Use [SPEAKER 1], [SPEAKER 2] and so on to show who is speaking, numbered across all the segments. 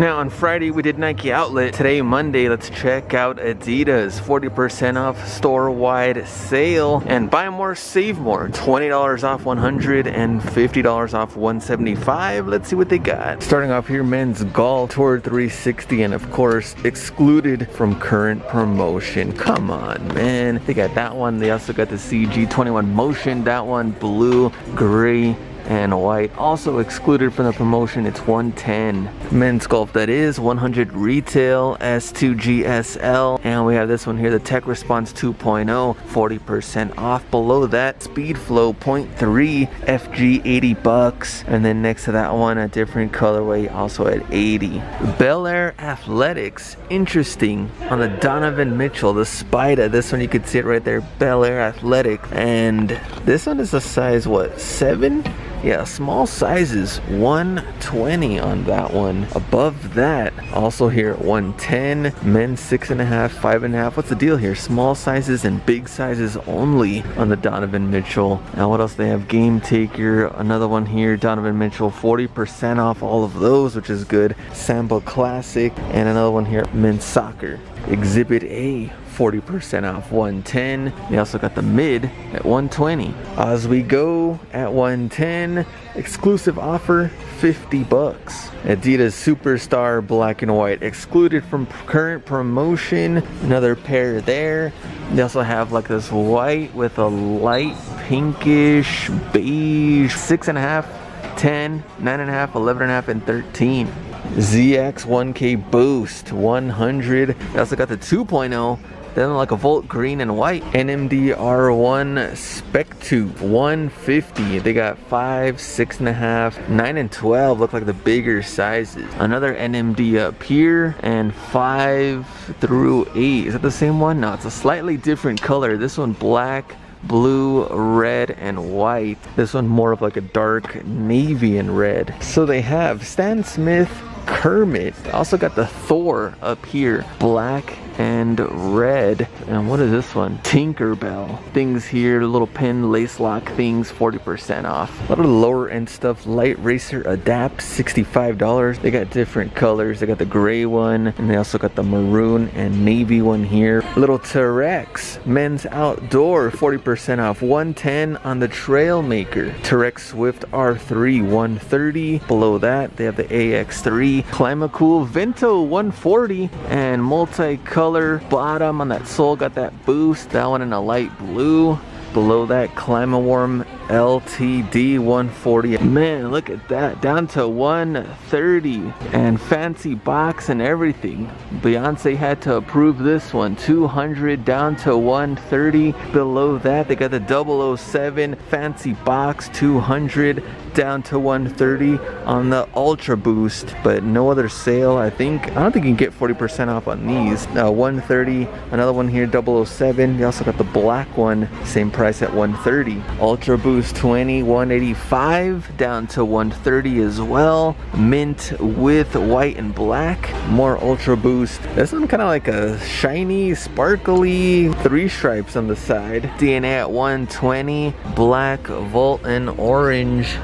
[SPEAKER 1] Now on Friday we did Nike Outlet. Today Monday let's check out Adidas. 40% off store-wide sale. And buy more, save more. $20 off 100 and $50 off 175. Let's see what they got. Starting off here, men's golf tour 360 and of course excluded from current promotion. Come on, man. They got that one. They also got the ZG21 Motion. That one blue, gray, and white. Also excluded from the promotion, it's 110. Men's golf that is, 100 retail, S2GSL. And we have this one here, the Tech Response 2.0, 40% off. Below that, Speed Flow 0.3, FG 80 bucks. And then next to that one, a different colorway, also at 80. Bel Air Athletics, interesting. On the Donovan Mitchell, the Spider. This one you can see it right there, Bel Air Athletic. And this one is a size, what, seven? Yeah, small sizes, 120 on that one. Above that, also here 110, men's six and a half, five and a half. What's the deal here? Small sizes and big sizes only on the Donovan Mitchell. Now what else they have? Game Taker, another one here, Donovan Mitchell, 40% off all of those, which is good. Samba Classic, and another one here, men's soccer. Exhibit A, 40% off 110 they also got the mid at 120 Ozweego at 110 exclusive offer 50 bucks. Adidas superstar black and white excluded from current promotion. Another pair there. They also have like this white with a light pinkish beige six and a half 10 nine and a half 11 and a half and 13 ZX 1K Boost 100. They also got the 2.0 then like a Volt green and white. NMD R1 Spectoo 150. They got five, six and a half, nine and 12 look like the bigger sizes. Another NMD up here and five through eight. Is that the same one? No, it's a slightly different color. This one black, blue, red, and white. This one more of like a dark navy and red. So they have Stan Smith, Kermit. Also got the Thor up here, black and red. And what is this one? Tinkerbell. Things here, little pin lace lock things, 40% off. A lot of lower end stuff, Lite Racer Adapt, $65. They got different colors. They got the gray one, and they also got the maroon and navy one here. Little Terrex, men's outdoor, 40% off. 110 on the Trailmaker. Terrex Swift R3, 130. Below that, they have the AX3. Climacool Vento, 140. And multicolor color bottom on that sole got that boost that one in a light blue below that Climawarm LTD 140 man look at that. Down to 130 and fancy box and everything. Beyonce had to approve this one. 200 down to 130 below that they got the 007 fancy box 200 down to 130 on the Ultra Boost, but no other sale. I think, I don't think you can get 40% off on these. Uh, 130, another one here, 007. You also got the black one, same price at 130. Ultra Boost 20, 185 down to 130 as well. Mint with white and black. More Ultra Boost. This one kind of like a shiny, sparkly, three stripes on the side. DNA at 120, black, Volt, and orange.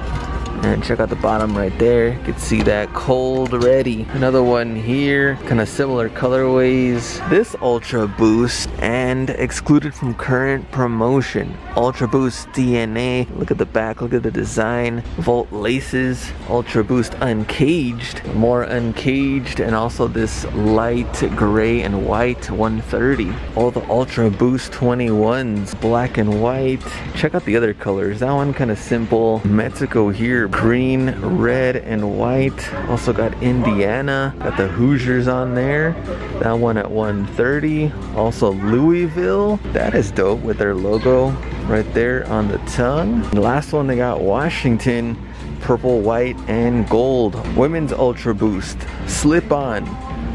[SPEAKER 1] And check out the bottom right there. You can see that cold ready. Another one here, kind of similar colorways. This Ultra Boost and excluded from current promotion. Ultra Boost DNA. Look at the back, look at the design. Volt laces, Ultra Boost uncaged, more uncaged, and also this light gray and white 130. All the Ultra Boost 21s, black and white. Check out the other colors. That one kind of simple. Mexico here green, red, and white. Also got Indiana, got the Hoosiers on there. That one at 130. Also Louisville, that is dope with their logo right there on the tongue. The last one they got Washington, purple, white, and gold. Women's Ultra Boost, slip on.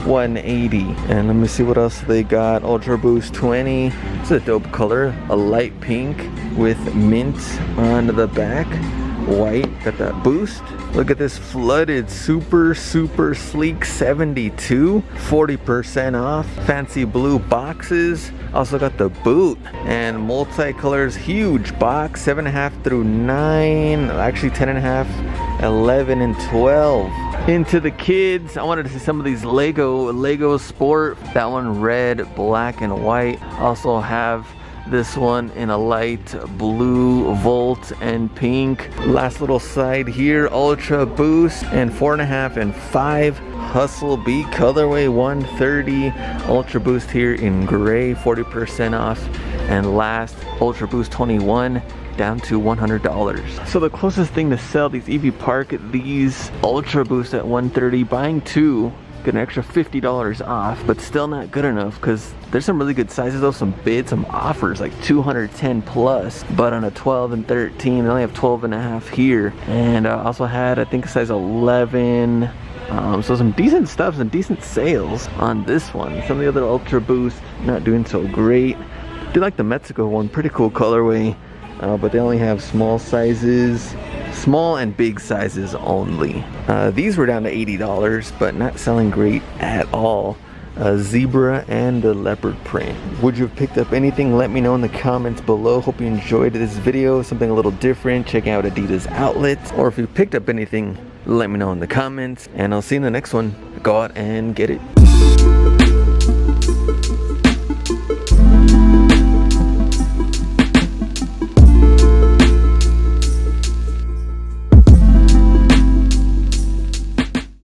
[SPEAKER 1] 180 and let me see what else they got ultra boost 20 it's a dope color a light pink with mint on the back white got that boost. Look at this flooded super super sleek 72 40 percent off. Fancy blue boxes. Also got the boot and multicolors huge box seven and a half through nine actually ten and a half 11 and 12 Into the kids, I wanted to see some of these Lego, Lego Sport. That one red, black, and white. Also have this one in a light blue volt and pink. Last little side here ultra boost and four and a half and five hustle b colorway 130 ultra boost here in gray 40 percent off. And last ultra boost 21 down to $100. So the closest thing to sell these EV Park, these Ultra Boost at 130, buying two, get an extra $50 off, but still not good enough because there's some really good sizes though, some bids, some offers, like 210 plus, but on a 12 and 13, they only have 12 and a half here. And uh, also had, I think, a size 11, um, so some decent stuff, some decent sales on this one. Some of the other Ultra Boost not doing so great. do like the Mexico one, pretty cool colorway uh, but they only have small sizes small and big sizes only uh, these were down to $80 but not selling great at all a zebra and a leopard print. Would you have picked up anything? Let me know in the comments below. Hope you enjoyed this video, something a little different. Check out Adidas outlets. Or if you picked up anything, let me know in the comments. And I'll see you in the next one. Go out and get it.